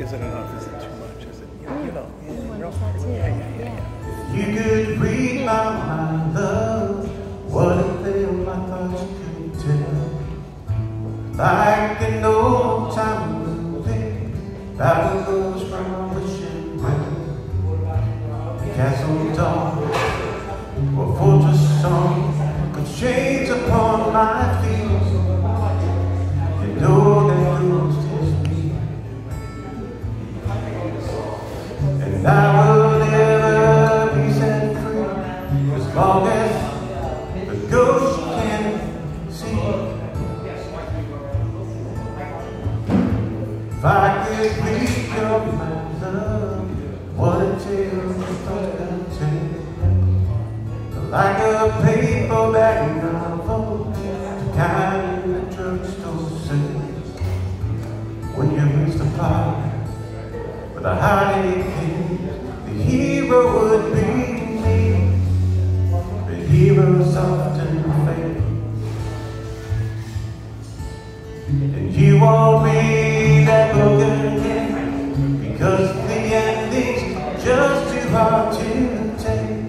Is it enough? Is it too much? Is it, you know, you know, Anyone real- does that too. yeah, yeah, yeah, yeah. You could read my mind, love. What if there my thoughts couldn't tell? Like an old time movie, Babel goes from wishing well. Castle dawn, or fortress song, could shades upon my And I will never be set free as long as the ghost can see. If I could your mind, what a tale. Like a paperback novel, kind but the heartache is the hero would be me. The heroes often fail. And you won't be that book again because the ending's just too hard to take.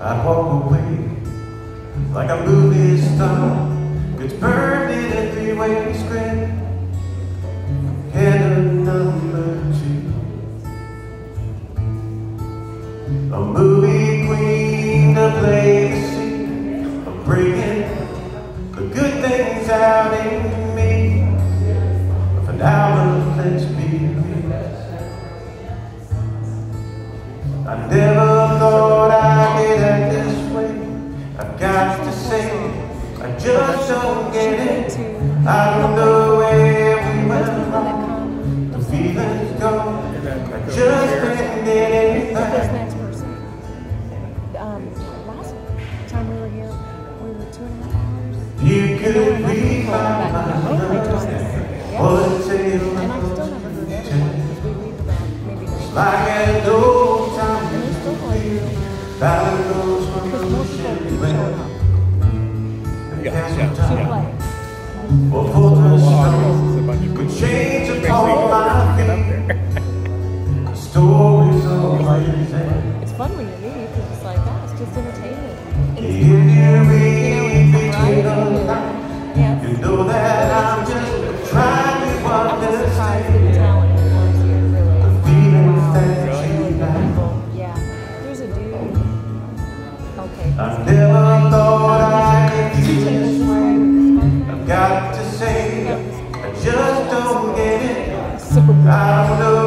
I walk away like a movie star gets burned in a three-way script. Head number two. A movie queen to play the scene of bringing the good things out in me. For now, let's be. I never I just don't get it. I don't know where we went wrong. The feeling's gone. I just can't get it This back. next person. Um, last time we were here, we were two and This is a stone. Stories always end. It's fun when you meet because like, ah, it's just entertainment. It's you know, it's the variety. you know that I'm the I